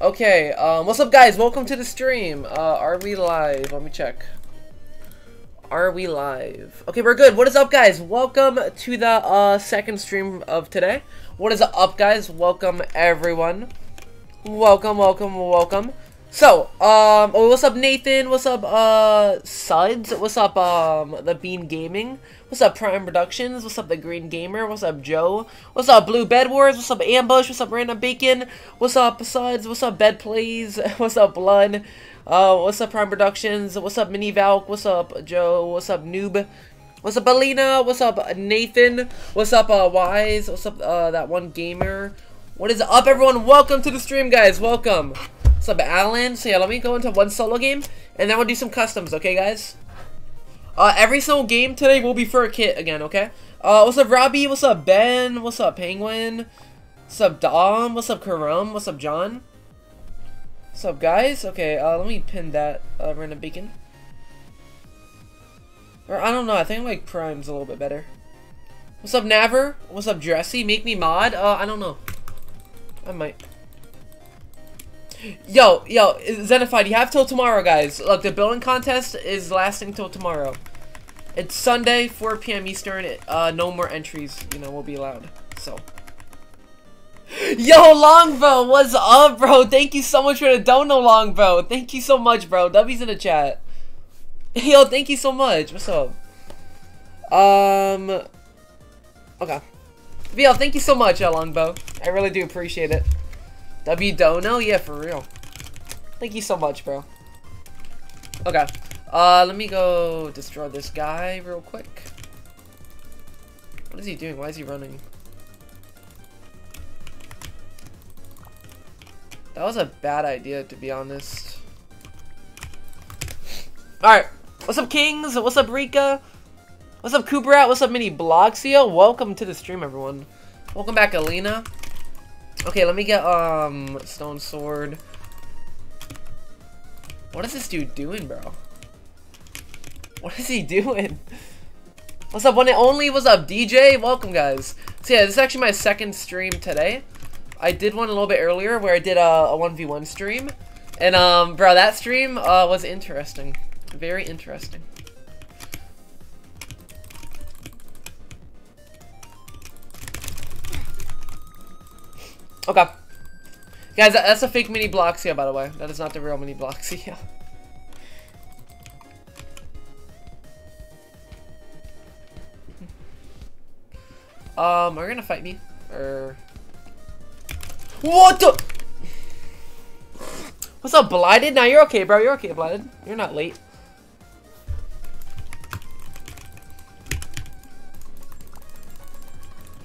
Okay, um, what's up guys? Welcome to the stream. Uh, are we live? Let me check. Are we live? Okay, we're good. What is up guys? Welcome to the uh, second stream of today. What is up guys? Welcome everyone. Welcome, welcome, welcome. So, um, oh, what's up, Nathan? What's up, uh, Suds? What's up, um, The Bean Gaming? What's up, Prime Productions? What's up, The Green Gamer? What's up, Joe? What's up, Blue Bed Wars? What's up, Ambush? What's up, Random Bacon? What's up, Suds? What's up, Bed Plays? What's up, Blood? Uh, what's up, Prime Productions? What's up, Mini Valk? What's up, Joe? What's up, Noob? What's up, Alina? What's up, Nathan? What's up, uh, Wise? What's up, uh, that one gamer? What is up, everyone? Welcome to the stream, guys. Welcome. What's up, Alan? So yeah, let me go into one solo game, and then we'll do some customs, okay, guys? Uh, every single game today will be for a kit again, okay? Uh, what's up, Robbie? What's up, Ben? What's up, Penguin? What's up, Dom? What's up, Karam? What's up, John? What's up, guys? Okay, uh, let me pin that, uh, random beacon. Or, I don't know, I think like Prime's a little bit better. What's up, Naver? What's up, Dressy? Make me mod? Uh, I don't know. I might. Yo, yo, Zenified, you have till tomorrow, guys. Look, the building contest is lasting till tomorrow. It's Sunday, 4 p.m. Eastern. Uh, no more entries, you know, will be allowed. So. Yo, Longbow, what's up, bro? Thank you so much for the dono, Longbow. Thank you so much, bro. W's in the chat. Yo, thank you so much. What's up? Um. Okay. Yo, thank you so much, Longbow. I really do appreciate it. W Dono? Yeah, for real. Thank you so much, bro. Okay. Uh, let me go destroy this guy real quick. What is he doing? Why is he running? That was a bad idea, to be honest. Alright. What's up, Kings? What's up, Rika? What's up, Kubrat? What's up, Mini Bloxio? Welcome to the stream, everyone. Welcome back, Alina. Okay, let me get, um, Stone Sword. What is this dude doing, bro? What is he doing? What's up, one and only? What's up, DJ? Welcome, guys. So yeah, this is actually my second stream today. I did one a little bit earlier where I did a, a 1v1 stream. And, um, bro, that stream, uh, was interesting. Very interesting. Okay. Guys, that's a fake mini Bloxia, by the way. That is not the real mini Bloxia. um, are you gonna fight me? Or... What the? What's up, Blighted? Now you're okay, bro. You're okay, Blighted. You're not late.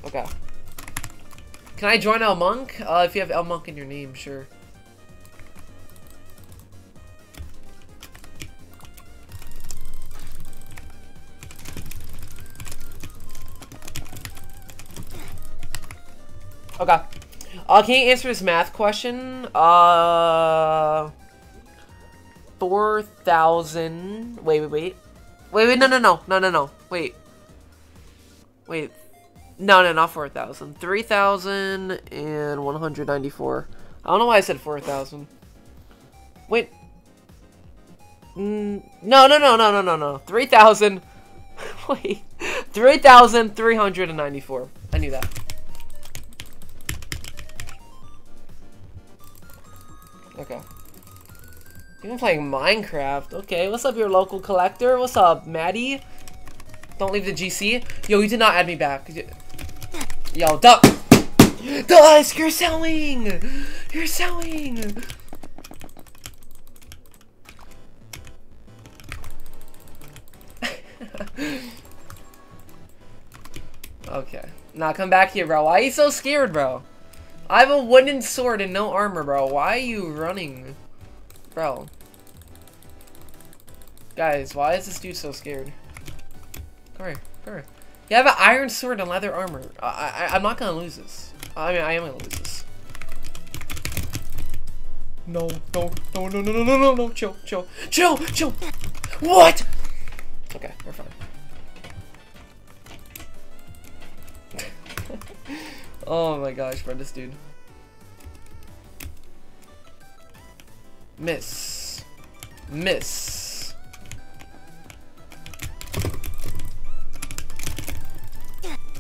Okay. Can I join El Monk? Uh, if you have El Monk in your name, sure. Okay. Uh, can you answer this math question? Uh... 4,000... Wait, wait, wait. Wait, wait, no, no, no. No, no, no. Wait. Wait. No, no, not 4,000. 3,194. I don't know why I said 4,000. Wait. Mm, no, no, no, no, no, no, no. 3,000. Wait. 3,394. I knew that. Been playing Minecraft. Okay, what's up, your local collector? What's up, Maddie? Don't leave the GC. Yo, you did not add me back. Yo, duck! Dusk! You're selling! You're selling! okay. Now come back here, bro. Why are you so scared, bro? I have a wooden sword and no armor, bro. Why are you running? Bro. Guys, why is this dude so scared? Come here, come here. You have an iron sword and leather armor. I, I, I'm not gonna lose this. I mean, I am gonna lose this. No, no, no, no, no, no, no, no, no, chill, chill, chill, chill. What? Okay, we're fine. oh my gosh, bro, this dude. Miss. Miss.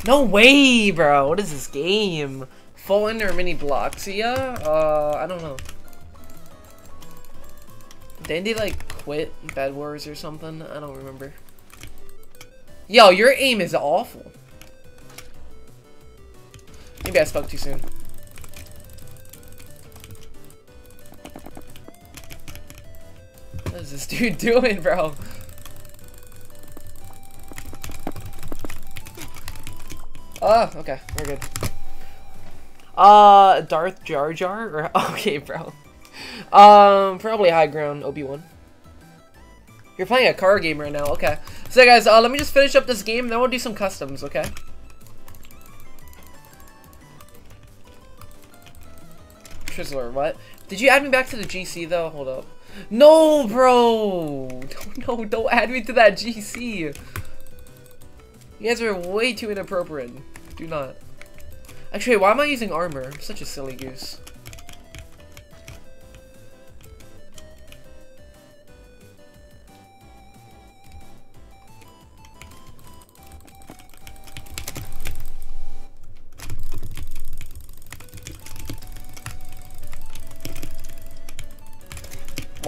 No way, bro. What is this game? Full or mini blocks? Yeah? Uh, I don't know. Didn't they, like, quit Bed Wars or something? I don't remember. Yo, your aim is awful. Maybe I spoke too soon. Is this dude doing, bro? Oh, okay, we're good. Uh, Darth Jar Jar? Or, okay, bro. Um, probably high ground, Obi-Wan. You're playing a car game right now, okay. So guys, uh, let me just finish up this game, then we'll do some customs, okay? Trizzler, what? Did you add me back to the GC though? Hold up. No, bro! No, don't add me to that GC! You guys are way too inappropriate. Do not. Actually, why am I using armor? I'm such a silly goose.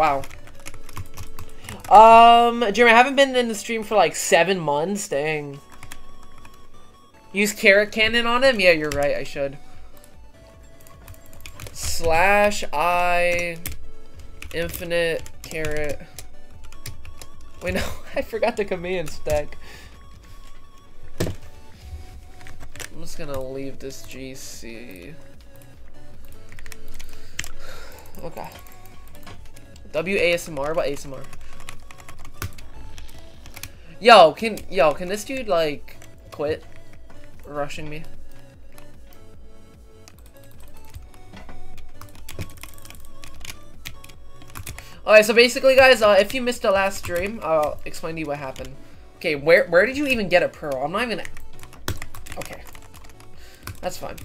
Wow. Um, Jeremy, I haven't been in the stream for like seven months. Dang. Use carrot cannon on him? Yeah, you're right. I should. Slash I infinite carrot. Wait, no. I forgot the command stack. I'm just gonna leave this GC. Okay. WASMR? What ASMR? Yo, can yo, can this dude like quit rushing me? Alright, so basically guys, uh, if you missed the last stream, I'll explain to you what happened. Okay, where where did you even get a pearl? I'm not even Okay. That's fine.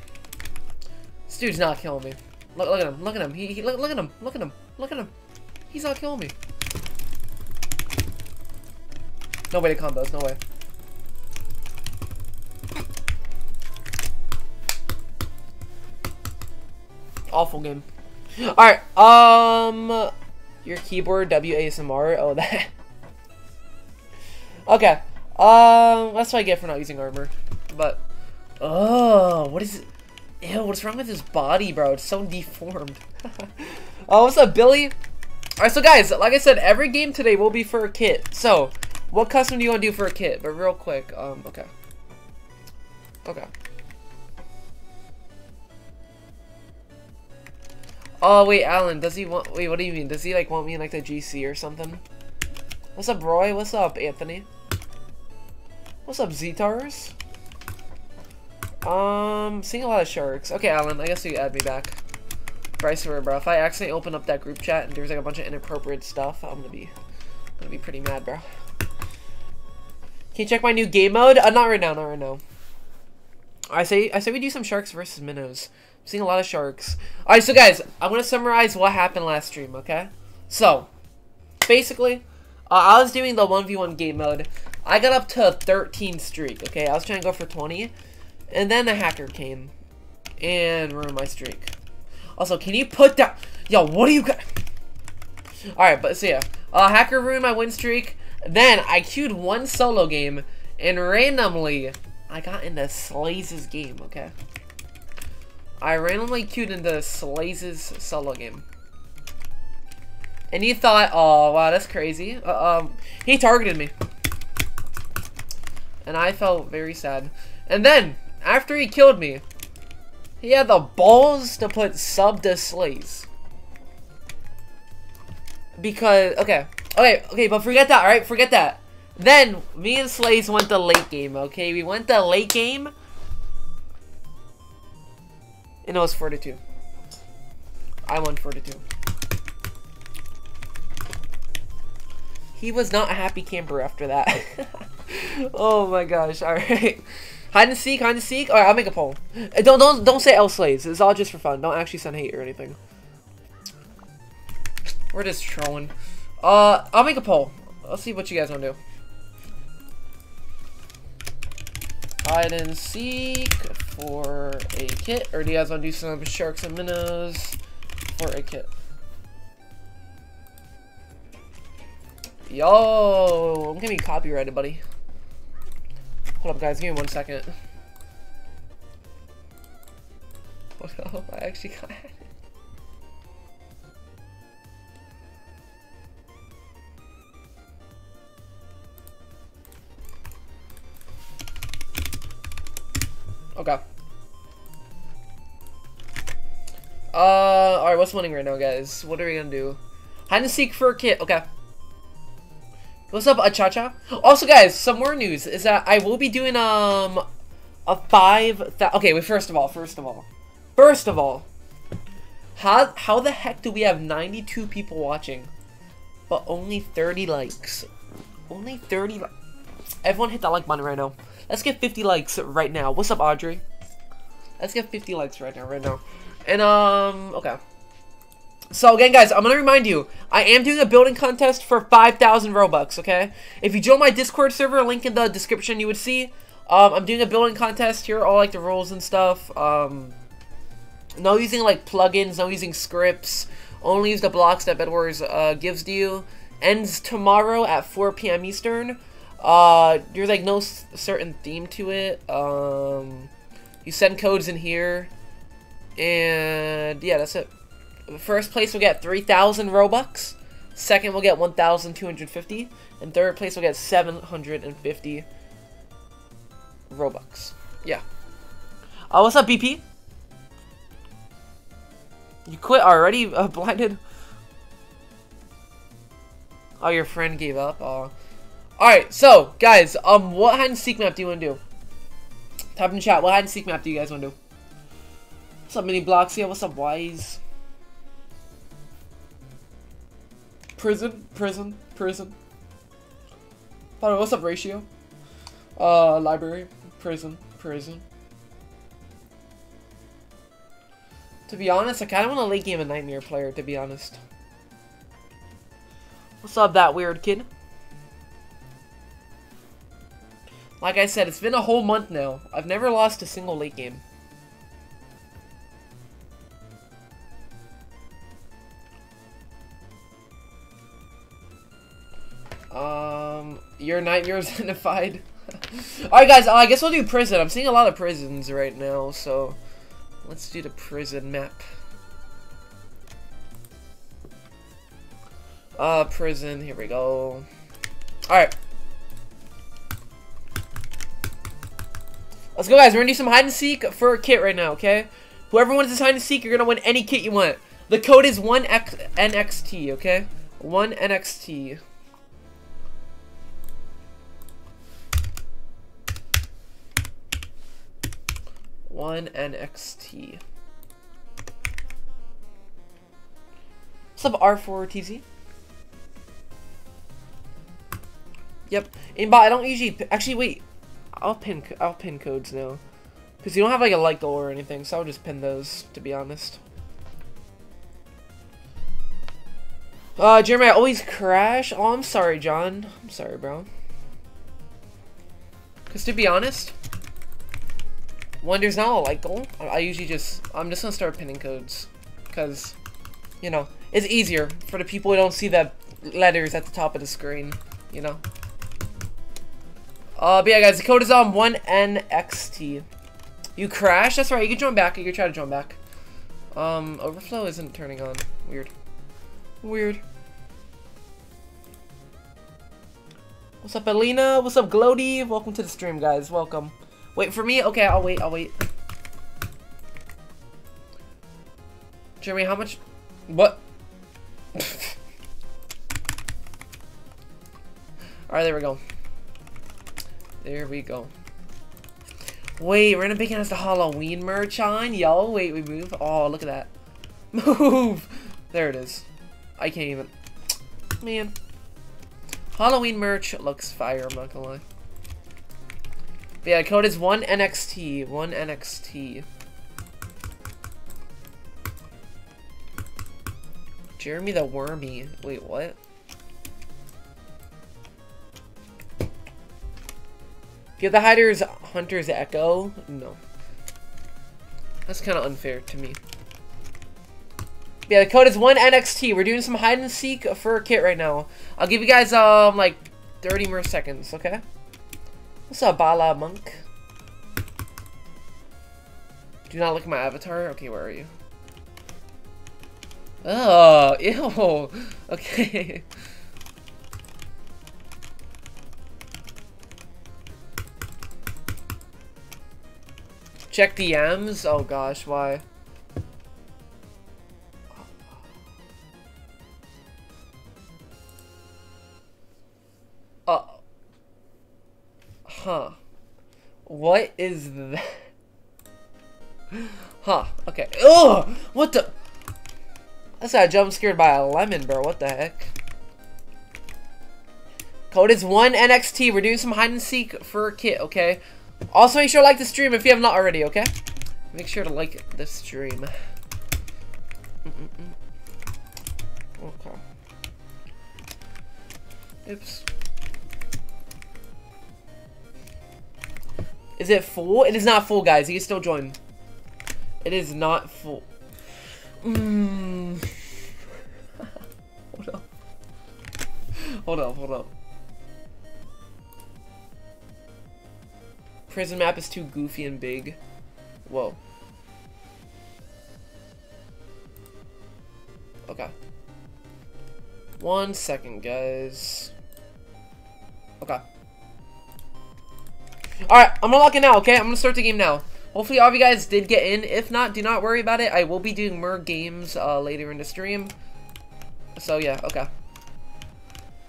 This dude's not killing me. Look look at him, look at him. He, he look look at him, look at him, look at him. He's not killing me. No way to combos, no way. Awful game. Alright, um... Your keyboard, WASMR, oh that... okay, um, that's what I get for not using armor. But, oh, what is it? Ew, what's wrong with his body, bro? It's so deformed. oh, what's up, Billy? Alright, so guys, like I said, every game today will be for a kit. So, what custom do you want to do for a kit? But real quick, um, okay. Okay. Oh, wait, Alan, does he want- wait, what do you mean? Does he, like, want me in, like, the GC or something? What's up, Roy? What's up, Anthony? What's up, Zetars? Um, seeing a lot of sharks. Okay, Alan, I guess you add me back. Bryce, bro. If I accidentally open up that group chat and there's like a bunch of inappropriate stuff, I'm gonna be, I'm gonna be pretty mad, bro. Can you check my new game mode? Uh, not right now, not right now. I say, I say we do some sharks versus minnows. I'm seeing a lot of sharks. All right, so guys, I'm gonna summarize what happened last stream. Okay, so basically, uh, I was doing the 1v1 game mode. I got up to 13 streak. Okay, I was trying to go for 20, and then a hacker came and ruined my streak. Also, can you put that? Yo, what do you got? Alright, but so yeah. Uh, Hacker ruined my win streak. Then I queued one solo game. And randomly, I got into Slaze's game, okay? I randomly queued into Slaze's solo game. And he thought, oh, wow, that's crazy. Uh, um, he targeted me. And I felt very sad. And then, after he killed me, he had the balls to put sub to Slaze. Because, okay. Okay, okay, but forget that, alright? Forget that. Then, me and Slaze went the late game, okay? We went the late game. And it was 42. I won 42. He was not a happy camper after that. oh my gosh, alright. Hide and seek, hide and seek. All right, I'll make a poll. Uh, don't don't don't say L slaves. It's all just for fun. Don't actually send hate or anything. We're just trolling. Uh, I'll make a poll. Let's see what you guys want to do. Hide and seek for a kit, or do you guys want to do some sharks and minnows for a kit? Yo, I'm gonna be copyrighted, buddy. Hold up, guys. Give me one second. What up? I actually got it. Okay. Uh, alright, what's winning right now, guys? What are we gonna do? Hide and seek for a kit. Okay. What's up, Achacha? Also, guys, some more news is that I will be doing, um, a five... Okay, wait, first of all, first of all. First of all, how, how the heck do we have 92 people watching, but only 30 likes? Only 30 Everyone hit that like button right now. Let's get 50 likes right now. What's up, Audrey? Let's get 50 likes right now, right now. And, um, okay. So, again, guys, I'm going to remind you, I am doing a building contest for 5,000 Robux, okay? If you join my Discord server, link in the description, you would see. Um, I'm doing a building contest. Here are all, like, the rules and stuff. Um, no using, like, plugins, no using scripts. Only use the blocks that Bedwars uh, gives to you. Ends tomorrow at 4 p.m. Eastern. Uh, there's like no certain theme to it. Um, you send codes in here, and yeah, that's it. First place will get 3,000 Robux. Second will get 1,250. And third place will get 750 Robux. Yeah. Uh, what's up, BP? You quit already, uh, blinded? Oh, your friend gave up? Oh. Alright, so, guys, um, what hide and seek map do you want to do? Type in the chat, what hide and seek map do you guys want to do? What's up, Mini Blocks here? What's up, Wise? Prison, prison, prison. By the way, what's up, Ratio? Uh, library, prison, prison. To be honest, I kind of want to late game a Nightmare player, to be honest. What's up, that weird kid? Like I said, it's been a whole month now. I've never lost a single late game. Um, your nightmares identified. Alright guys, uh, I guess we'll do prison. I'm seeing a lot of prisons right now, so let's do the prison map. Uh, prison, here we go. Alright. Let's go, guys. We're gonna do some hide and seek for a kit right now, okay? Whoever wins this hide and seek, you're gonna win any kit you want. The code is 1NXT, okay? 1NXT. One NXT. Up, R4TZ? Yep. Aimbot, I don't usually... Actually, wait. I'll pin I'll pin codes now. Because you don't have like a like goal or anything, so I'll just pin those, to be honest. Uh, Jeremy, I always crash. Oh, I'm sorry, John. I'm sorry, bro. Because to be honest, when there's not a like goal, I usually just, I'm just to start pinning codes. Because, you know, it's easier for the people who don't see the letters at the top of the screen, you know. Uh, but yeah, guys, the code is on 1NXT. You crash? That's right, you can join back. You can try to join back. Um, overflow isn't turning on. Weird. Weird. What's up, Alina? What's up, Glody? Welcome to the stream, guys. Welcome. Wait for me? Okay, I'll wait. I'll wait. Jeremy, how much? What? Alright, there we go. There we go. Wait, we're gonna begin as the Halloween merch on? Yo, wait, we move. Oh, look at that. Move! There it is. I can't even. Man. Halloween merch looks fire, I'm not gonna lie. But yeah, code is 1NXT. 1NXT. Jeremy the Wormy. Wait, what? Give the hiders Hunter's Echo? No. That's kind of unfair to me. Yeah, the code is 1NXT. We're doing some hide and seek for a kit right now. I'll give you guys, um, like, 30 more seconds, okay? What's up, Bala Monk? Do not look at my avatar? Okay, where are you? Oh, ew. Okay. Check the DMs? Oh gosh, why? Huh. What is that? Huh, okay. Ugh! What the? That's got jump scared by a lemon, bro. What the heck? Code is 1NXT. We're doing some hide and seek for a kit, okay? Also, make sure to like the stream if you have not already, okay? Make sure to like the stream. Mm -mm -mm. Okay. Oops. Is it full? It is not full, guys. You can still join. It is not full. Mm. hold up. Hold up, hold up. Prison map is too goofy and big. Whoa. Okay. One second, guys. Okay. Alright, I'm gonna lock it now, okay? I'm gonna start the game now. Hopefully all of you guys did get in. If not, do not worry about it. I will be doing more games uh, later in the stream. So yeah, okay.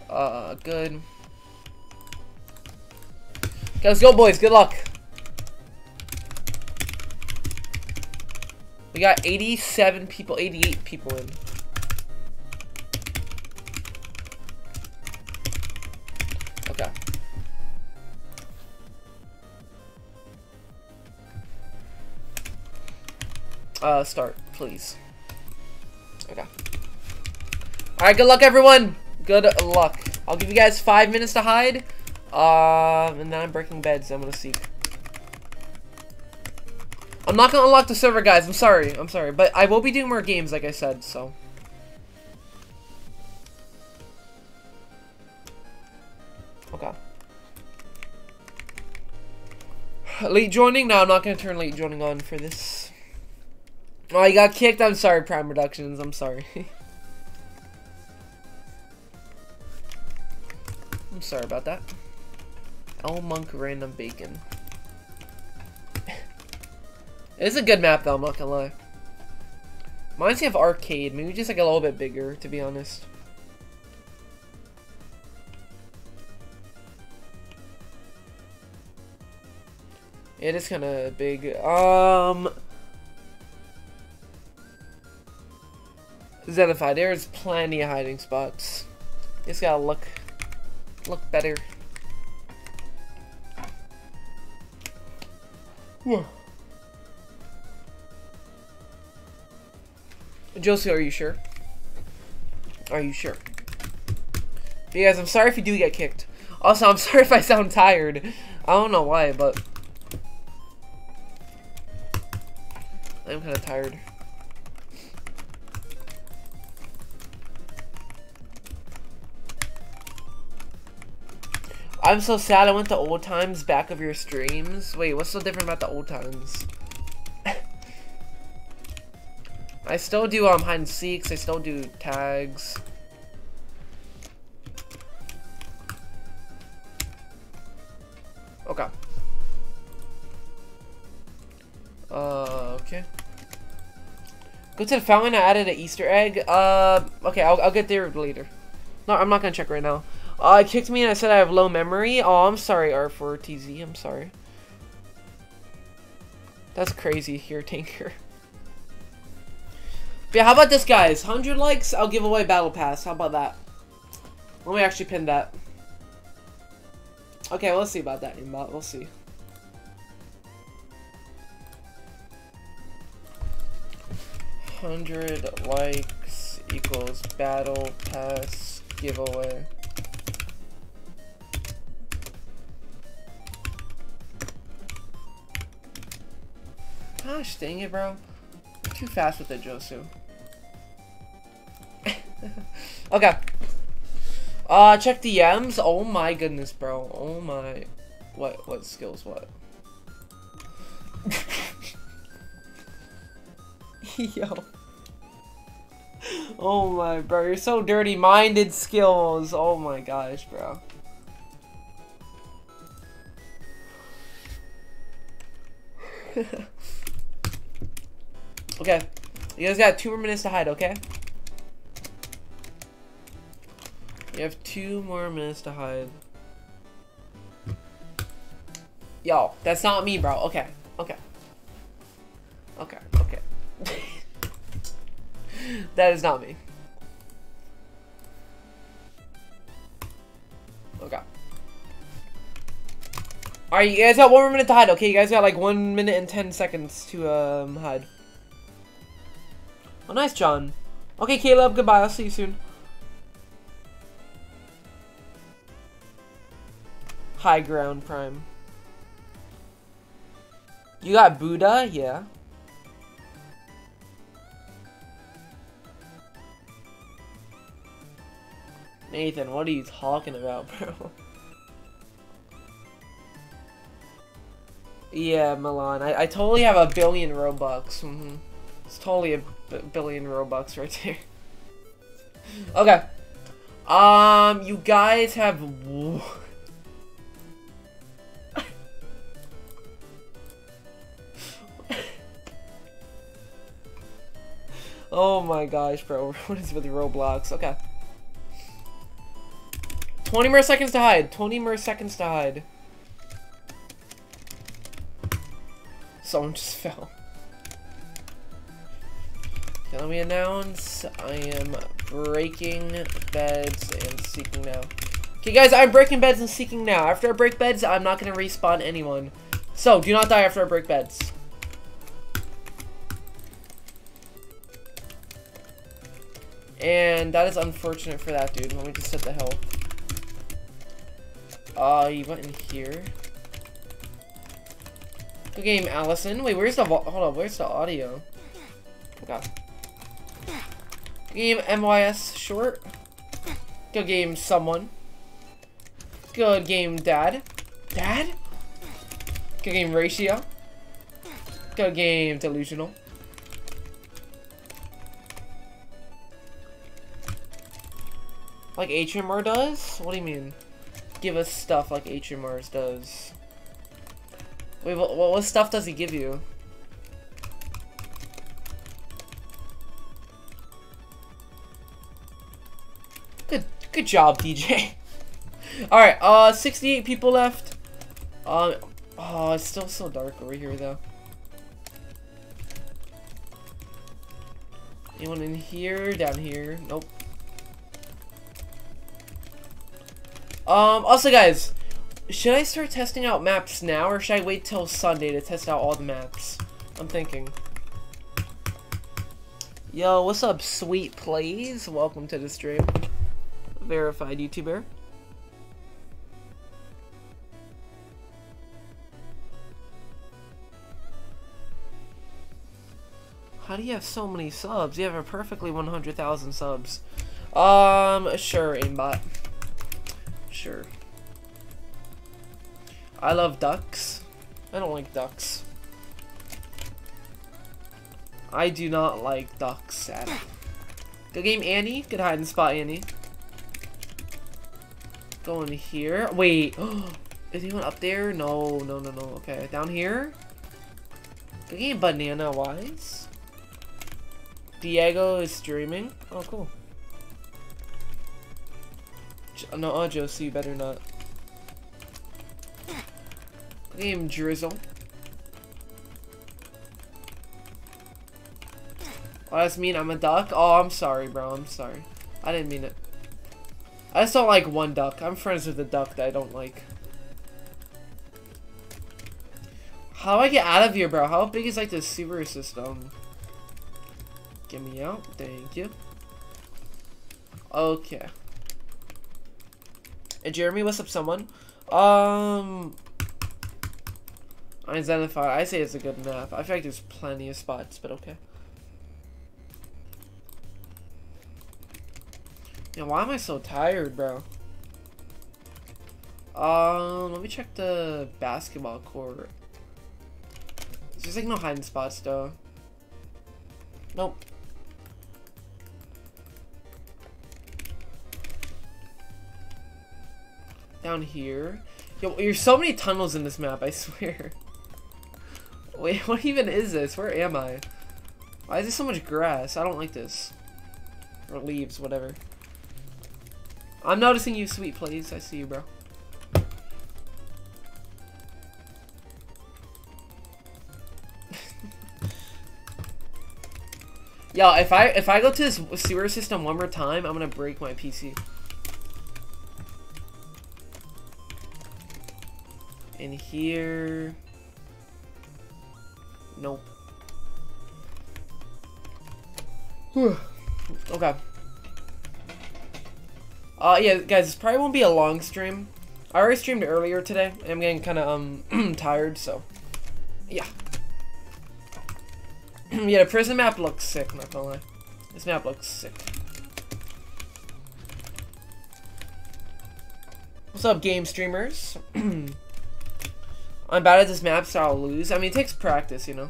Uh, good. Okay, let's go, boys. Good luck. We got 87 people, 88 people in. Uh, start, please. Okay. Alright, good luck, everyone. Good luck. I'll give you guys five minutes to hide. Um, and then I'm breaking beds. I'm gonna seek. I'm not gonna unlock the server, guys. I'm sorry. I'm sorry. But I will be doing more games, like I said, so. Okay. Late joining? No, I'm not gonna turn late joining on for this. Oh, you got kicked? I'm sorry, Prime Productions. I'm sorry. I'm sorry about that. L Monk Random Bacon. it's a good map though, I'm not gonna lie. Reminds me of Arcade, maybe just like a little bit bigger, to be honest. It is kind of big. Um, Zenify, there's plenty of hiding spots. You just gotta look, look better. Josie, are you sure? Are you sure? You guys, I'm sorry if you do get kicked. Also, I'm sorry if I sound tired. I don't know why, but... I'm kind of tired. I'm so sad I went to old times back of your streams. Wait, what's so different about the old times? I still do um hide and seeks, I still do tags. Okay. Uh, okay. Go to the fountain, I added an Easter egg. Uh, okay, I'll, I'll get there later. No, I'm not gonna check right now. Uh, it kicked me and I said I have low memory. Oh, I'm sorry, R4TZ. I'm sorry. That's crazy here, Tinker. But yeah, how about this, guys? 100 likes, I'll give away Battle Pass. How about that? Let me actually pin that. Okay, well, see about that, Aimbot. We'll see. Hundred likes equals battle pass giveaway. Gosh dang it, bro. Too fast with it, Josu. okay. Uh, check DMs. Oh my goodness, bro. Oh my. What, what skills, what? Yo. Oh my, bro. You're so dirty-minded skills. Oh my gosh, bro. okay. You guys got two more minutes to hide, okay? You have two more minutes to hide. Yo, that's not me, bro. Okay, okay. Okay, okay. that is not me. Okay. Alright, you guys got one more minute to hide, okay? You guys got like one minute and ten seconds to um hide. Oh, nice, John. Okay, Caleb, goodbye. I'll see you soon. High ground, Prime. You got Buddha? Yeah. Nathan, what are you talking about, bro? yeah, Milan. I, I totally have a billion Robux. Mm -hmm. It's totally a billion Robux right there. okay. Um, you guys have... oh my gosh, bro. What is with Roblox? Okay. 20 more seconds to hide. 20 more seconds to hide. Someone just fell. Okay, let me announce I am breaking beds and seeking now. Okay, guys, I'm breaking beds and seeking now. After I break beds, I'm not going to respawn anyone. So, do not die after I break beds. And that is unfortunate for that dude. Let me just set the health. Uh, you went in here. Good game, Allison. Wait, where's the hold on? Where's the audio? Okay. Good game, MYS short. Good game, someone. Good game, Dad. Dad? Good game, Ratio. Good game, Delusional. Like HMR does? What do you mean? give us stuff like HMRs does. Wait, what, what stuff does he give you? Good, job, DJ. All right, uh, 68 people left. Um, oh, it's still so dark over here, though. Anyone in here? Down here? Nope. Um, also guys, should I start testing out maps now, or should I wait till Sunday to test out all the maps? I'm thinking. Yo, what's up, sweet plays? Welcome to the stream. Verified YouTuber. How do you have so many subs? You have a perfectly 100,000 subs. Um, sure, aimbot. Sure. I love ducks. I don't like ducks. I do not like ducks all. Good game, Annie. Good hide and spot, Annie. Go in here. Wait. Is anyone up there? No, no, no, no. Okay, down here. Good game, Banana Wise. Diego is streaming. Oh, cool. No, uh, Josie, you better not. Name Drizzle. Oh, that's mean I'm a duck? Oh, I'm sorry, bro. I'm sorry. I didn't mean it. I just don't like one duck. I'm friends with a duck that I don't like. How do I get out of here, bro? How big is, like, the sewer system? Get me out. Thank you. Okay. And Jeremy, what's up, someone? Um, I identify. I say it's a good map. I feel like there's plenty of spots, but okay. Yeah, why am I so tired, bro? Um, let me check the basketball court. There's like no hiding spots, though. Nope. Down here. Yo, there's so many tunnels in this map, I swear. Wait, what even is this? Where am I? Why is there so much grass? I don't like this. Or leaves, whatever. I'm noticing you, sweet please. I see you, bro. Yo, if I if I go to this sewer system one more time, I'm gonna break my PC. In here. Nope. okay. Uh, yeah, guys, this probably won't be a long stream. I already streamed earlier today. I'm getting kind of, um, tired, so. Yeah. yeah, the prison map looks sick, not gonna lie. This map looks sick. What's up, game streamers? I'm bad at this map, so I'll lose. I mean, it takes practice, you know?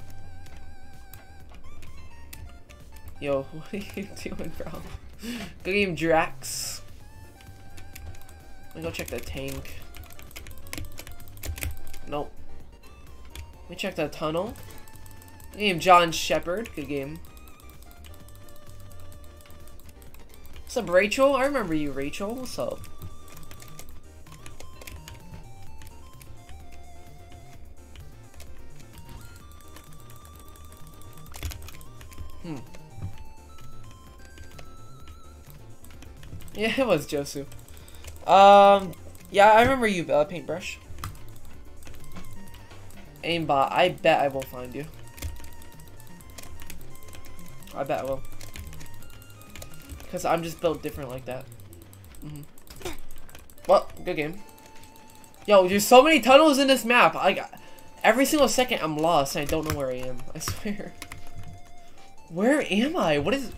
Yo, what are you doing, bro? Good game, Drax. Let me go check the tank. Nope. Let me check the tunnel. Good game, John Shepard. Good game. What's up, Rachel? I remember you, Rachel. What's up? Hmm. Yeah, it was Josu. Um, yeah, I remember you, uh, Paintbrush. Aimbot, I bet I will find you. I bet I will. Because I'm just built different like that. Mm -hmm. Well, good game. Yo, there's so many tunnels in this map. I got every single second I'm lost and I don't know where I am. I swear. Where am I? What is...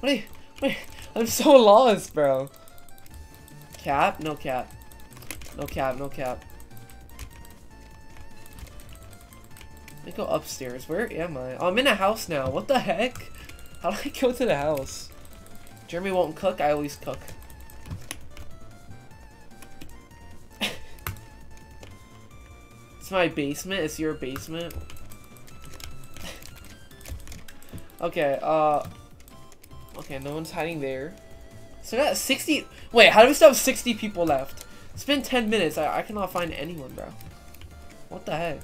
What wait, I'm so lost, bro. Cap? No cap. No cap, no cap. Let me go upstairs. Where am I? Oh, I'm in a house now. What the heck? How do I go to the house? Jeremy won't cook. I always cook. it's my basement. It's your basement. Okay, uh... Okay, no one's hiding there. So got 60... Wait, how do we still have 60 people left? It's been 10 minutes. I, I cannot find anyone, bro. What the heck?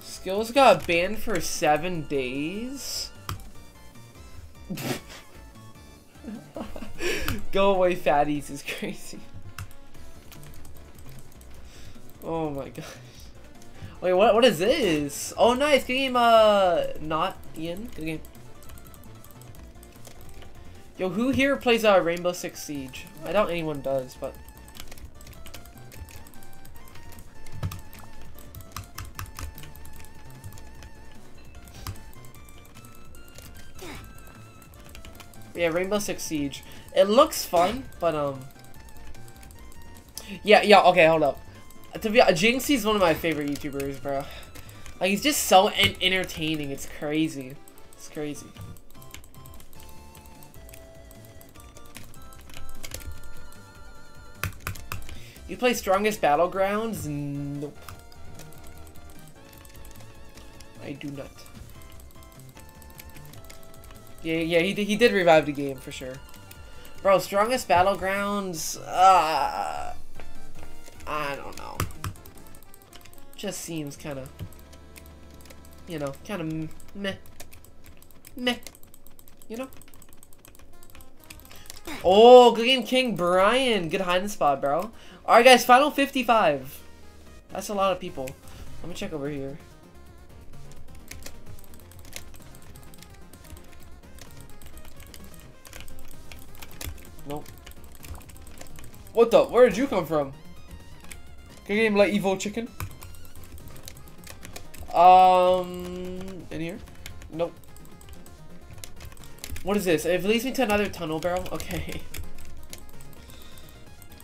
Skills got banned for seven days? Go away, fatties is crazy. Oh my god. Wait, what? What is this? Oh, nice game. Uh, not Ian. Good game. Yo, who here plays uh, Rainbow Six Siege? I doubt anyone does, but. Yeah, Rainbow Six Siege. It looks fun, but um. Yeah, yeah. Okay, hold up to be Jynxzi's one of my favorite YouTubers, bro. Like he's just so entertaining. It's crazy. It's crazy. You play Strongest Battlegrounds? Nope. I do not. Yeah, yeah, he, he did revive the game for sure. Bro, Strongest Battlegrounds, uh, I don't know. Just seems kind of, you know, kind of meh. Meh. You know? Oh, good game, King Brian. Good hiding spot, bro. All right, guys, final 55. That's a lot of people. Let me check over here. Nope. What the? Where did you come from? Good game, like evil chicken. Um, in here? Nope. What is this? It leads me to another tunnel barrel. Okay.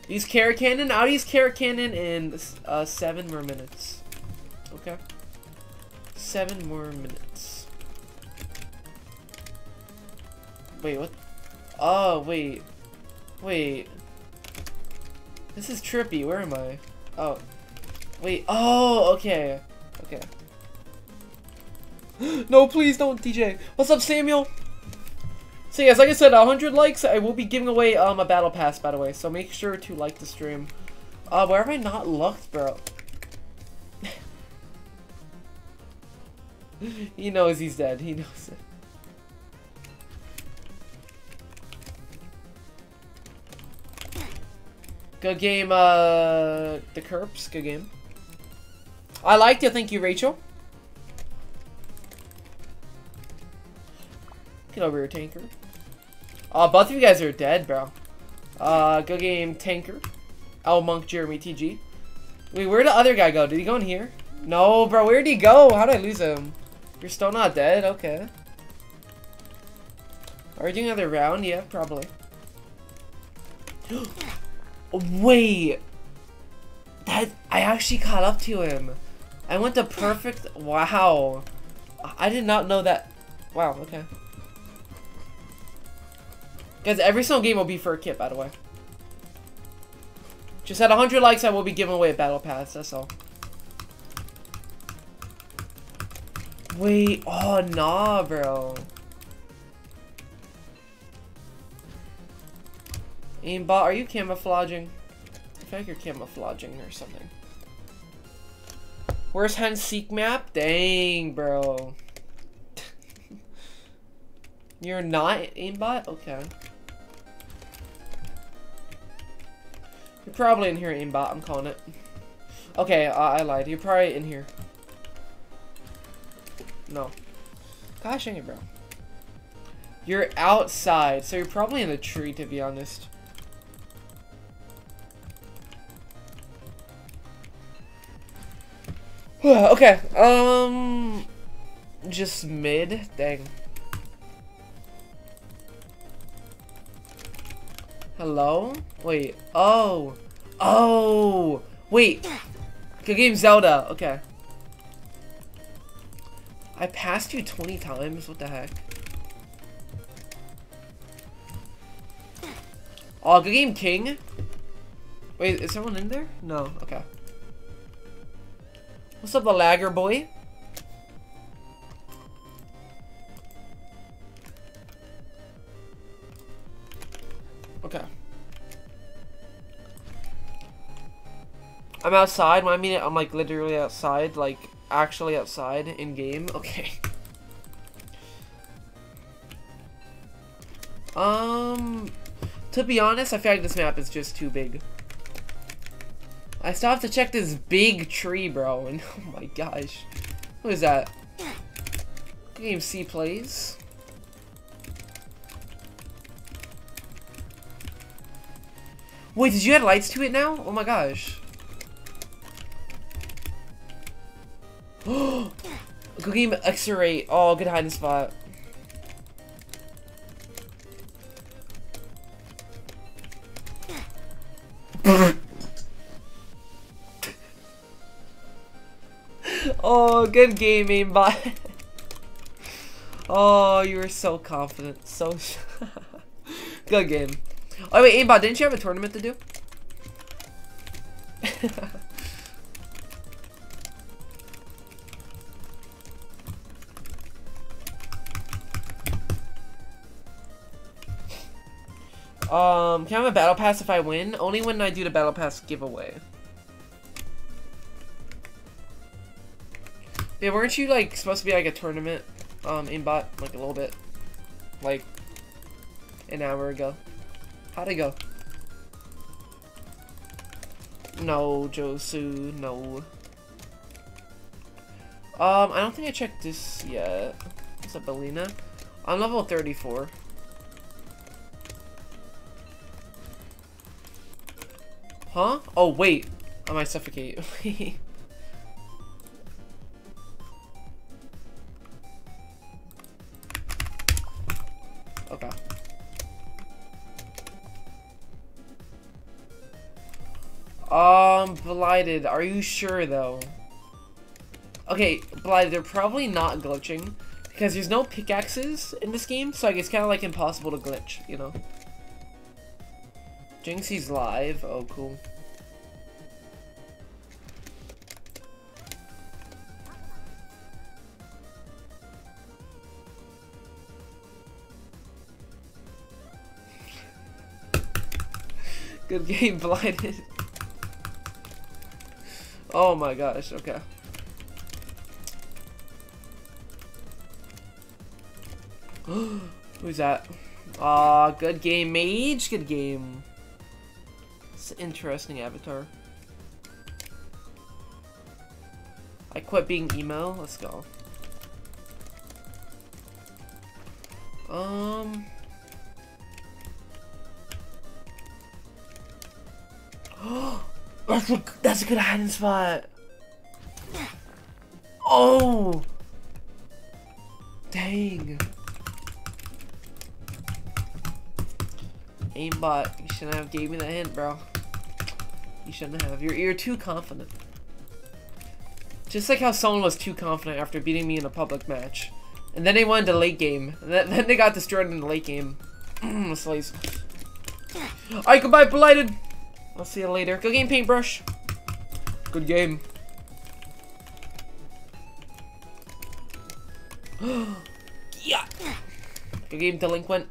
Use carrot cannon. I'll use carrot cannon in uh, seven more minutes. Okay. Seven more minutes. Wait, what? Oh, wait. Wait. This is trippy. Where am I? Oh. Wait. Oh, okay. Okay. no, please don't, DJ. What's up, Samuel? So yes, like I said, 100 likes, I will be giving away um a battle pass, by the way. So make sure to like the stream. Uh, where have I not looked, bro? he knows he's dead. He knows it. Good game, uh, the Kerps. Good game. I liked it. Thank you, Rachel. Get over here, Tanker. Uh, both of you guys are dead, bro. Uh, good game, Tanker. L Monk, Jeremy, TG. Wait, where'd the other guy go? Did he go in here? No, bro, where'd he go? How'd I lose him? You're still not dead? Okay. Are we doing another round? Yeah, probably. Wait. That, I actually caught up to him. I went to perfect, wow. I did not know that. Wow, okay. Guys, every single game will be for a kit, by the way. Just at 100 likes, I will be giving away a battle pass, that's all. Wait, oh, nah, bro. Aimbot, are you camouflaging? I feel like you're camouflaging or something. Where's Hans Seek map? Dang, bro. you're not aimbot? Okay. You're probably in here, aimbot. I'm calling it. Okay, uh, I lied. You're probably in here. No. Gosh dang it, bro. You're outside, so you're probably in the tree, to be honest. okay, um... Just mid? Dang. Hello? Wait. Oh. Oh. Wait. Good game, Zelda. Okay. I passed you 20 times? What the heck? Oh, good game, King. Wait, is someone in there? No. Okay. What's up, the lagger boy? I'm outside. When I mean it, I'm like literally outside, like actually outside in game. Okay. Um, to be honest, I feel like this map is just too big. I still have to check this big tree, bro. And oh my gosh, what is that? Game C plays. Wait, did you add lights to it now? Oh my gosh. good game X-ray. Oh, good hiding spot. oh, good game, aimbot. oh, you were so confident. So good game. Oh wait, aimbot, didn't you have a tournament to do? Um, can I have a battle pass if I win? Only when I do the battle pass giveaway. Yeah, weren't you like supposed to be like a tournament um aimbot like a little bit like an hour ago? How'd it go? No, Josu, no. Um, I don't think I checked this yet. What's up, Belina? I'm level 34. Huh? Oh, wait. I might suffocate. okay. Um, Blighted, are you sure though? Okay, Blighted, they're probably not glitching. Because there's no pickaxes in this game, so like, it's kind of like impossible to glitch, you know? Jinxie's live. Oh, cool. Good game, blinded. oh my gosh, okay. Who's that? Aw, good game, Mage. Good game. Interesting avatar. I quit being emo. Let's go. Um. that's a that's a good hiding spot. Oh. Dang. Aimbot, you shouldn't have gave me that hint, bro. You shouldn't have. You're, you're too confident. Just like how someone was too confident after beating me in a public match. And then they went into late game. Then they got destroyed in the late game. Slaze. Alright, goodbye, Blighted! I'll see you later. Good game, Paintbrush. Good game. yeah! Good game, Delinquent.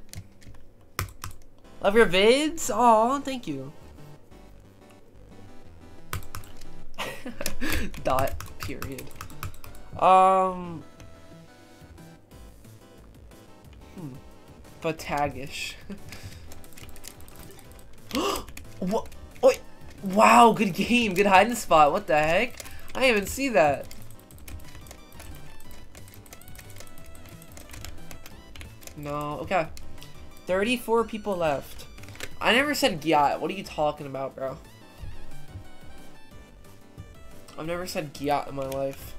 Love your vids? Aw, thank you. Dot, period. Um... Hmm. Batagish. what? Wait. Wow, good game. Good hiding spot. What the heck? I didn't even see that. No, okay. 34 people left. I never said Gyat. What are you talking about, bro? I've never said Gyat in my life.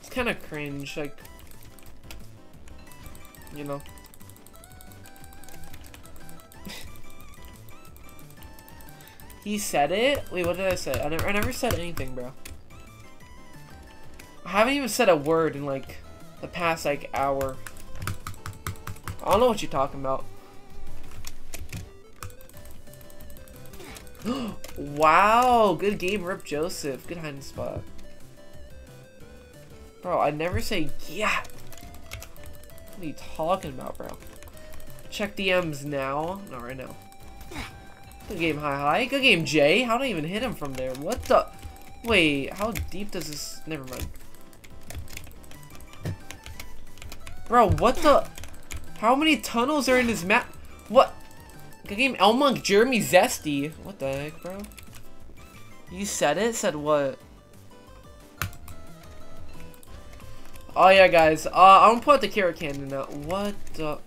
It's kind of cringe, like... You know. he said it? Wait, what did I say? I never, I never said anything, bro. I haven't even said a word in, like the past like hour. I don't know what you're talking about. wow, good game, Rip Joseph. Good hiding spot. Bro, I never say yeah. What are you talking about, bro? Check DMs now. Not right now. Good game, hi hi. Good game, Jay. How did I even hit him from there? What the? Wait, how deep does this? Never mind. Bro, what the? How many tunnels are in this map? What? Good game, Elmonk, Jeremy Zesty. What the heck, bro? You said it? Said what? Oh yeah, guys. Uh, I'm gonna put the carrot cannon out. What the?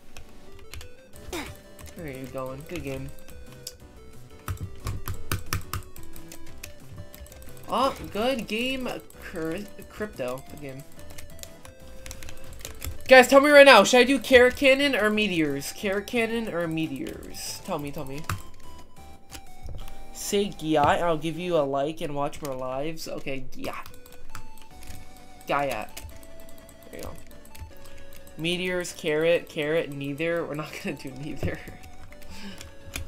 Where are you going? Good game. Oh, good game, Crypto. Good game. Guys, tell me right now, should I do carrot cannon or meteors? Carrot cannon or meteors? Tell me, tell me. Say Gyat, I'll give you a like and watch more lives. Okay, Gyat. Gyat. There you go. Meteors, carrot, carrot, neither. We're not gonna do neither.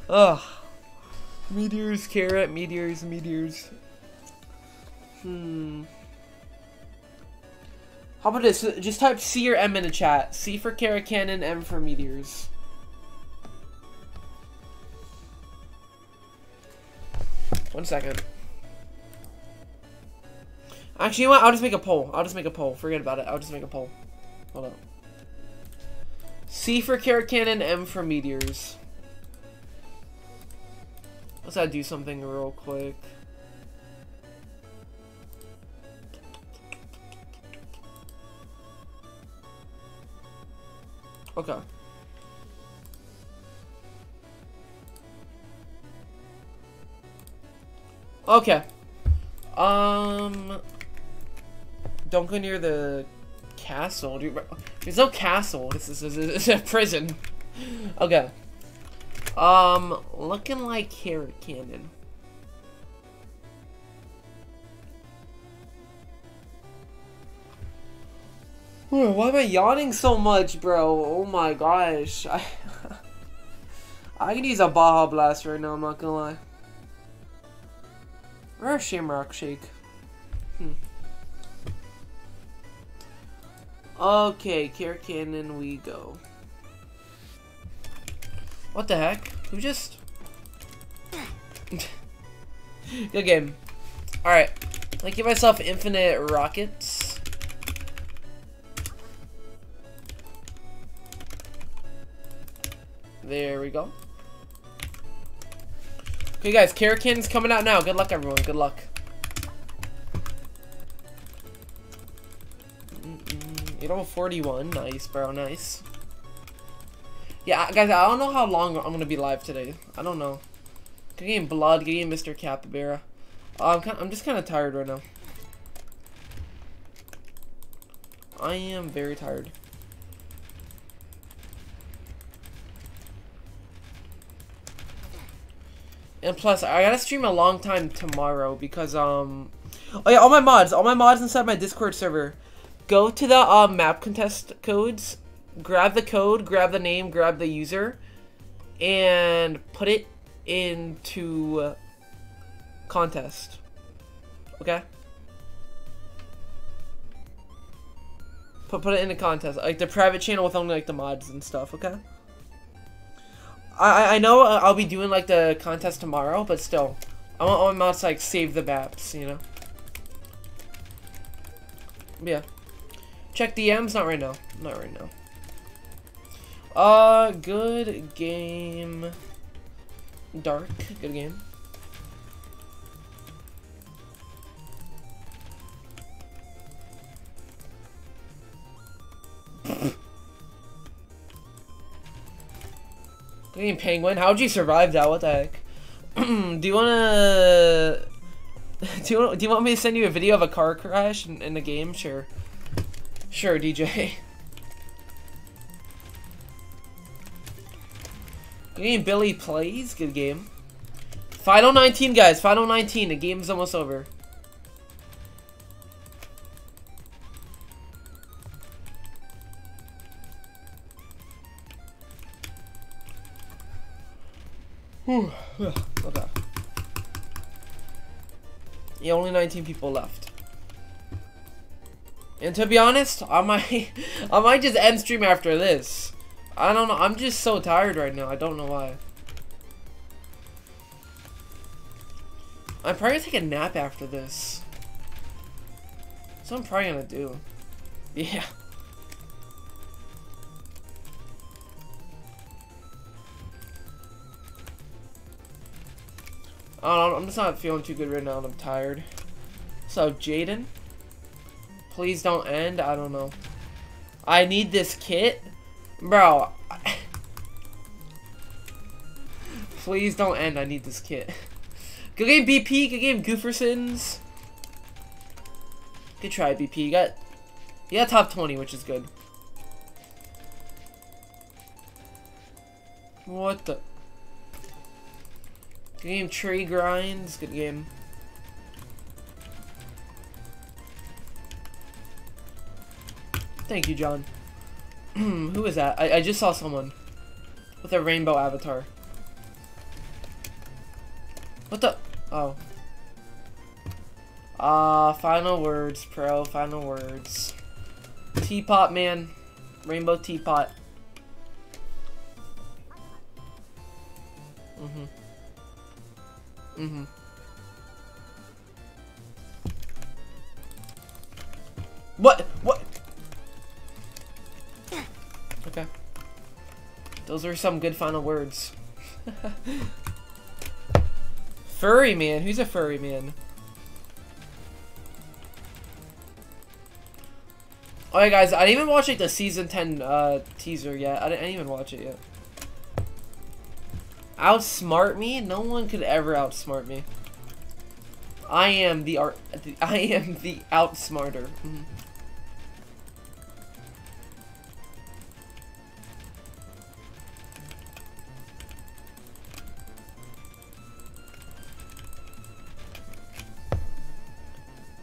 Ugh. Meteors, carrot, meteors, meteors. Hmm. How about this? Just type C or M in the chat. C for Carrot Cannon, M for Meteors. One second. Actually, you know what? I'll just make a poll. I'll just make a poll. Forget about it. I'll just make a poll. Hold on. C for Carrot Cannon, M for Meteors. Let's uh, do something real quick. Okay. Okay. Um. Don't go near the castle. Do you, there's no castle. This is, this is this is a prison. Okay. Um. Looking like carrot cannon. Why am I yawning so much, bro? Oh my gosh. I I can use a Baja Blast right now, I'm not gonna lie. Or a Shamrock Shake. Hmm. Okay, Carrot Cannon we go. What the heck? Who just... Good game. Alright. I give myself infinite rockets. There we go. Okay, guys, Cannon's coming out now. Good luck, everyone. Good luck. You know, 41. Nice, bro. Nice. Yeah, guys, I don't know how long I'm gonna be live today. I don't know. Getting blood, getting Mr. Capybara. Uh, I'm kind I'm just kind of tired right now. I am very tired. And plus, I gotta stream a long time tomorrow because, um... Oh yeah, all my mods, all my mods inside my Discord server. Go to the uh, map contest codes grab the code, grab the name, grab the user, and put it into contest. Okay? Put, put it in a contest. Like the private channel with only like the mods and stuff, okay? I, I know I'll be doing like the contest tomorrow, but still. I want mods to like save the maps, you know? Yeah. Check DMs, not right now. Not right now. Uh, good game. Dark, good game. Game Penguin, how'd you survive that? What the heck? do you wanna... Do you, want, do you want me to send you a video of a car crash in, in the game? Sure. Sure, DJ. game Billy plays. Good game. Final 19, guys. Final 19. The game's almost over. Okay. Yeah, only 19 people left. And to be honest, I might I might just end stream after this. I don't know. I'm just so tired right now. I don't know why. I'm probably gonna take a nap after this. So I'm probably gonna do. Yeah. I'm just not feeling too good right now and I'm tired. So, Jaden? Please don't end? I don't know. I need this kit? Bro. Please don't end. I need this kit. Good game, BP. Good game, Goofersons. Good try, BP. You got, you got top 20, which is good. What the? Good game, Tree Grinds. Good game. Thank you, John. Who is that? I, I just saw someone. With a rainbow avatar. What the? Oh. Ah, uh, final words, pro. Final words. Teapot, man. Rainbow teapot. Mm-hmm. Mm-hmm. What? What? Okay. Those are some good final words. furry man? Who's a furry man? Alright guys, I didn't even watch like the season 10 uh, teaser yet. I didn't, I didn't even watch it yet. Outsmart me? No one could ever outsmart me. I am the art. I am the outsmarter. Mm.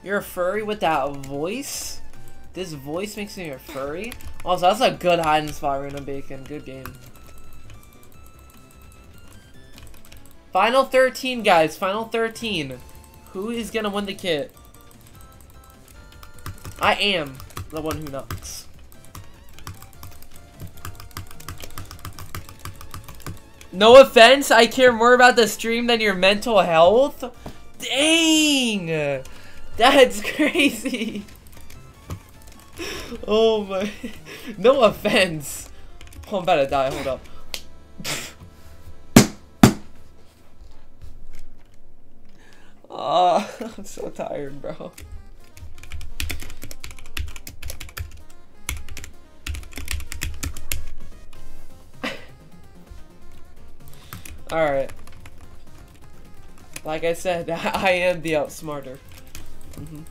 You're a furry with that voice? This voice makes me a furry? Also, that's a good hiding spot, Runa Bacon. Good game. Final 13, guys. Final 13. Who is gonna win the kit? I am the one who knocks. No offense, I care more about the stream than your mental health? Dang! That's crazy! Oh my... No offense! Oh, I'm about to die, hold up. Ah, oh, I'm so tired, bro. Alright. Like I said, I am the outsmarter. Mm -hmm.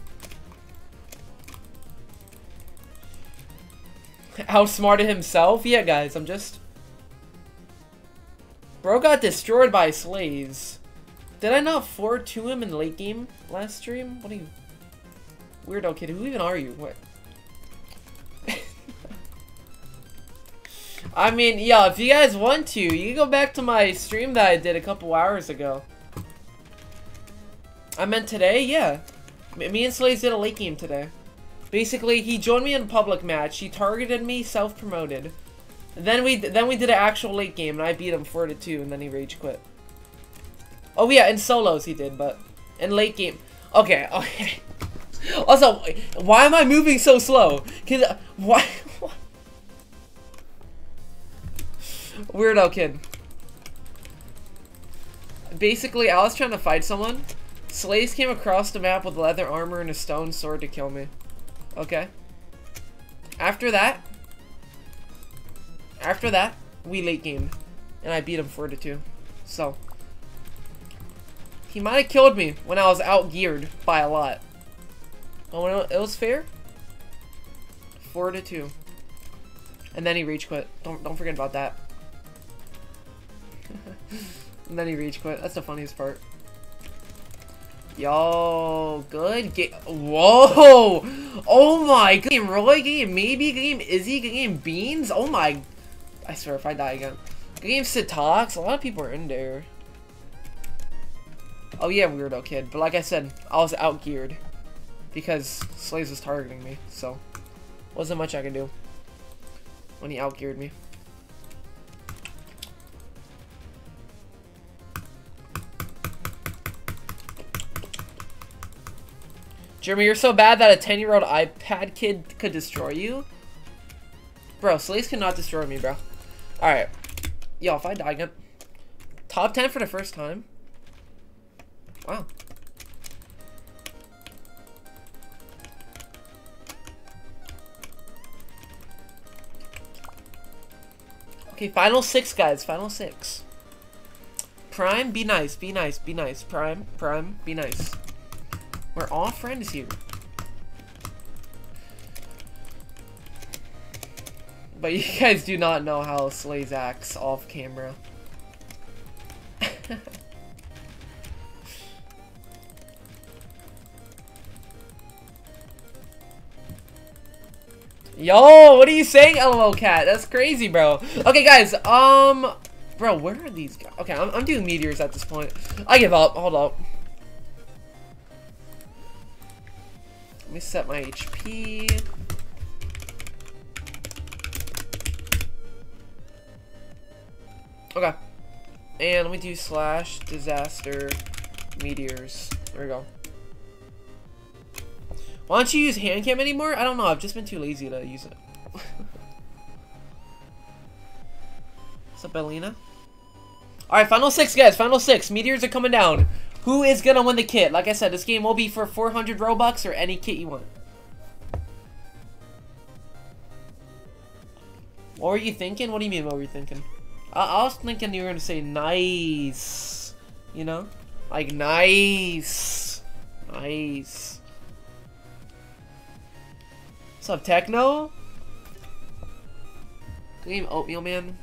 Outsmarted himself? Yeah, guys, I'm just... Bro got destroyed by Slaze. Did I not 4-2 him in late game last stream? What are you... Weirdo kid, who even are you? What? I mean, yeah, if you guys want to, you can go back to my stream that I did a couple hours ago. I meant today? Yeah. Me and Slaze did a late game today. Basically, he joined me in a public match. He targeted me, self-promoted. Then we then we did an actual late game, and I beat him 4 to 2, and then he rage quit. Oh yeah, in solos he did, but in late game. Okay, okay. Also, why am I moving so slow? Cause uh, why? Weirdo kid. Basically, I was trying to fight someone. Slaze came across the map with leather armor and a stone sword to kill me. Okay. After that, after that, we late gamed. And I beat him 4 to 2. So, he might have killed me when I was out geared by a lot. Oh, it was fair? 4 to 2. And then he rage quit. Don't don't forget about that. and then he rage quit. That's the funniest part. Yo, good game. Whoa! Oh my game, Roy game, maybe game, Izzy game, Beans. Oh my! I swear if I die again. Game Sitox. A lot of people are in there. Oh yeah, weirdo kid. But like I said, I was out geared because Slaze was targeting me, so wasn't much I could do when he out geared me. Jeremy, you're so bad that a 10-year-old iPad kid could destroy you? Bro, Slaze cannot destroy me, bro. Alright. Yo, if I die again... Top 10 for the first time? Wow. Okay, final six, guys. Final six. Prime, be nice, be nice, be nice. Prime, Prime, be nice. We're all friends here. But you guys do not know how Slaze acts off camera. Yo, what are you saying, LOL cat? That's crazy, bro. Okay, guys, um, bro, where are these guys? Okay, I'm, I'm doing meteors at this point. I give up. Hold up. Let me set my HP. Okay. And let me do slash disaster meteors. There we go. Why don't you use hand cam anymore? I don't know. I've just been too lazy to use it. What's up, Belina? Alright, final six, guys. Final six. Meteors are coming down. Who is gonna win the kit? Like I said, this game will be for 400 Robux or any kit you want. What were you thinking? What do you mean, what were you thinking? I, I was thinking you were gonna say nice. You know? Like, nice. Nice. What's up, Techno? Game, Oatmeal oh, Man.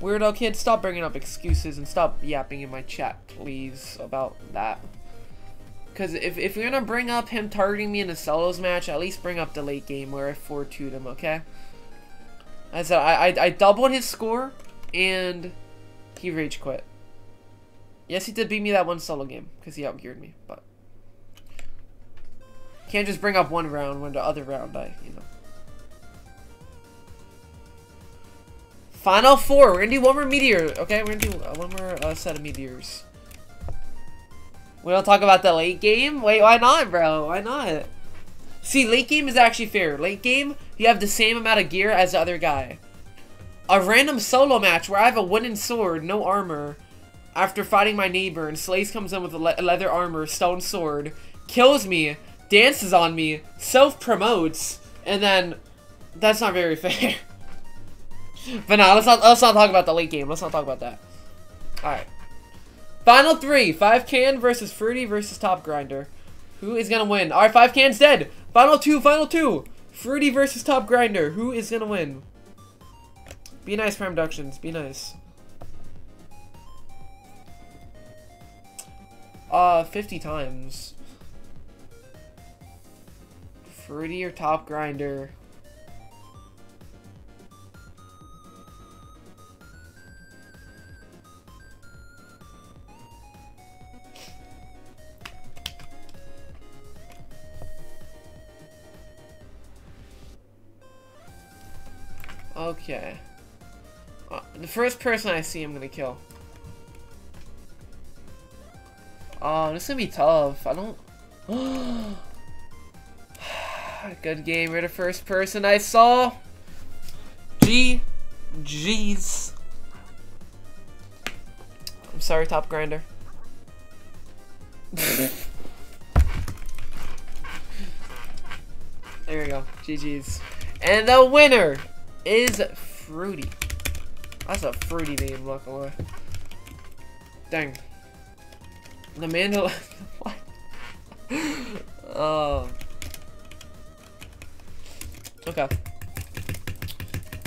Weirdo kid, stop bringing up excuses and stop yapping in my chat, please, about that. Because if, if you're going to bring up him targeting me in a solos match, at least bring up the late game where I 4 2 him, okay? I said, I, I, I doubled his score, and he rage quit. Yes, he did beat me that one solo game, because he outgeared me, but... Can't just bring up one round when the other round I, you know. Final four. We're gonna do one more meteor. Okay, we're gonna do one more uh, set of meteors. We don't talk about the late game? Wait, why not, bro? Why not? See, late game is actually fair. Late game, you have the same amount of gear as the other guy. A random solo match where I have a wooden sword, no armor, after fighting my neighbor, and Slaze comes in with a le leather armor, stone sword, kills me, dances on me, self-promotes, and then that's not very fair. but now let's not let's not talk about the late game. Let's not talk about that. Alright. Final three. Five can versus Fruity versus Top Grinder. Who is gonna win? Alright, five can's dead. Final two, final two. Fruity versus Top Grinder. Who is gonna win? Be nice, Prime Productions. Be nice. Uh, 50 times. Fruity or Top Grinder? Okay. Uh, the first person I see, I'm gonna kill. Oh, this is gonna be tough. I don't... Good game. You're the first person I saw. G. G's. I'm sorry, Top Grinder. there we go. GG's. And the winner is Fruity. That's a fruity name, luckily. Dang. The Mandal- What? oh. Okay.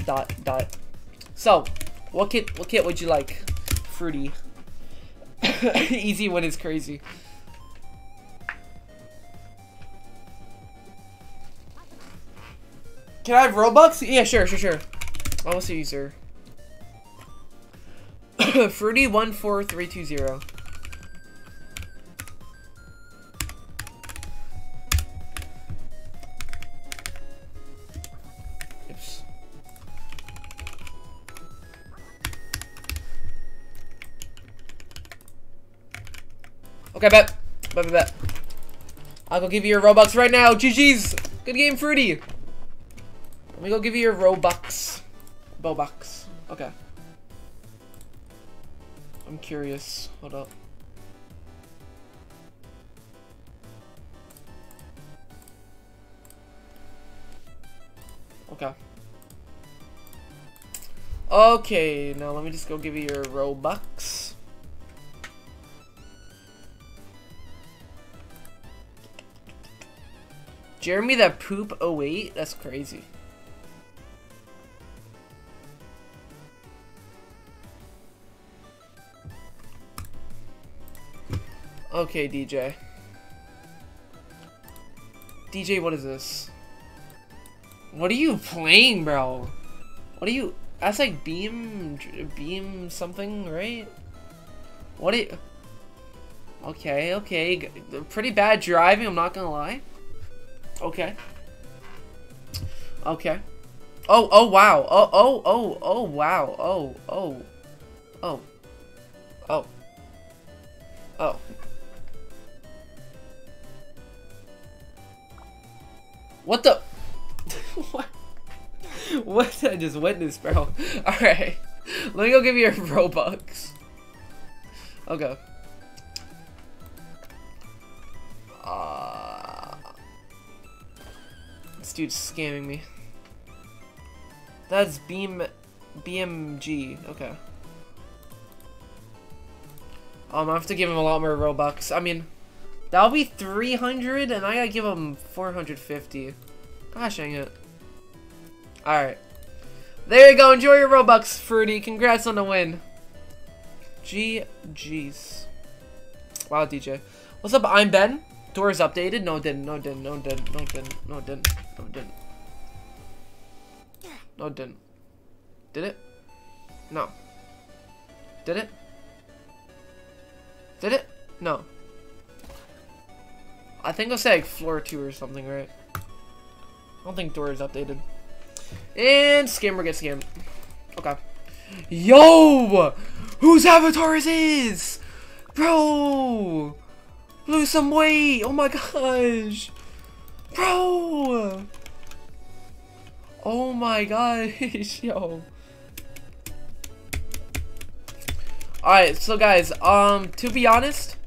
Dot, dot. So, what kit, what kit would you like? Fruity. Easy when it's crazy. Can I have Robux? Yeah, sure, sure, sure. I will see you, sir. Fruity14320. Okay, bet. Bet, bet, bet. I'll go give you your Robux right now. GG's. Good game, Fruity. Let me go give you your Robux. Bobux. Okay. I'm curious. Hold up. Okay. Okay, now let me just go give you your Robux. Jeremy that poop 08? That's crazy. Okay, DJ. DJ, what is this? What are you playing, bro? What are you... That's like beam... Beam something, right? What are you... Okay, okay. Pretty bad driving, I'm not gonna lie. Okay. Okay. Oh, oh, wow. Oh, oh, oh, oh, wow. Oh, oh. Oh. Oh. Oh. What the? what? What did I just witness, bro? Alright. Let me go give you your Robux. Okay. Dude's scamming me. That's Beam... BMG. Okay. Um, I have to give him a lot more Robux. I mean, that'll be 300, and I gotta give him 450. Gosh dang it. Alright. There you go. Enjoy your Robux, Fruity. Congrats on the win. GG's. Wow, DJ. What's up? I'm Ben. Doors updated. No, didn't. No, didn't. No, didn't. No, didn't. No, didn't. No, didn't. No, it didn't. Did it? No. Did it? Did it? No. I think I'll say like floor 2 or something, right? I don't think door is updated. And scammer gets scammed. Okay. Yo! Whose avatar is this? Bro! Lose some weight! Oh my gosh! Bro! Oh my gosh, yo. Alright, so guys, um, to be honest,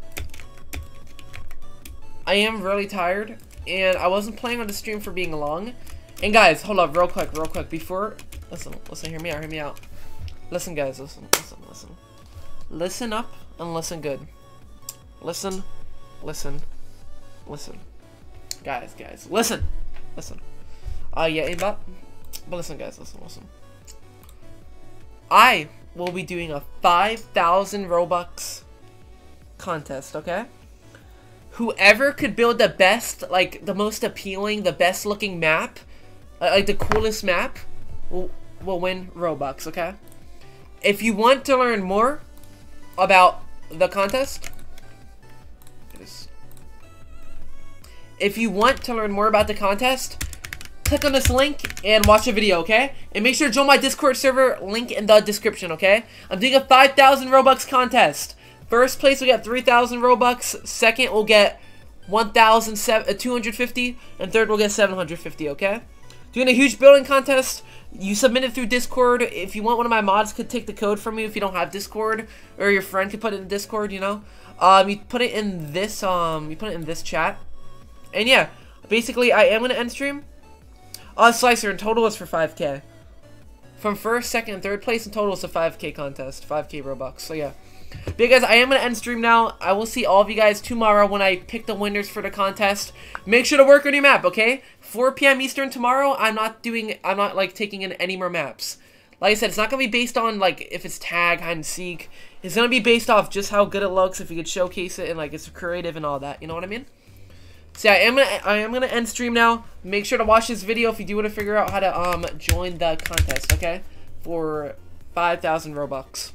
I am really tired, and I wasn't planning on the stream for being long. And guys, hold up, real quick, real quick, before, listen, listen, hear me out, hear me out. Listen, guys, listen, listen, listen. Listen up and listen good. Listen, listen, listen. Guys, guys, listen, listen. Uh, yeah, aimbot. But listen, guys, listen, listen. I will be doing a 5,000 Robux contest, okay? Whoever could build the best, like, the most appealing, the best looking map, uh, like the coolest map, will, will win Robux, okay? If you want to learn more about the contest, if you want to learn more about the contest, click on this link and watch the video, okay? And make sure to join my Discord server, link in the description, okay? I'm doing a 5,000 Robux contest. First place will get 3,000 Robux. Second we'll get 1,250. And third we'll get 750, okay? Doing a huge building contest. You submit it through Discord. If you want one of my mods could take the code from you if you don't have Discord. Or your friend could put it in Discord, you know? Um, you put it in this, um, you put it in this chat. And yeah, basically I am going to end stream. Uh, Slicer in total is for 5k. From first, second, and third place in total is a 5k contest. 5k Robux. So yeah. Because I am going to end stream now. I will see all of you guys tomorrow when I pick the winners for the contest. Make sure to work on your map, okay? 4 p.m. Eastern tomorrow, I'm not doing, I'm not, like, taking in any more maps. Like I said, it's not going to be based on, like, if it's tag, hide and seek. It's going to be based off just how good it looks, if you could showcase it, and, like, it's creative and all that. You know what I mean? So yeah, I am gonna I am gonna end stream now. Make sure to watch this video if you do want to figure out how to um join the contest, okay? For five thousand Robux.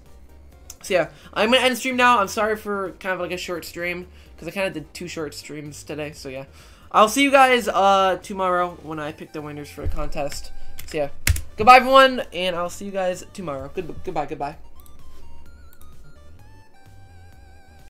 So yeah, I'm gonna end stream now. I'm sorry for kind of like a short stream because I kind of did two short streams today. So yeah, I'll see you guys uh tomorrow when I pick the winners for the contest. So yeah, goodbye everyone, and I'll see you guys tomorrow. Good goodbye, goodbye.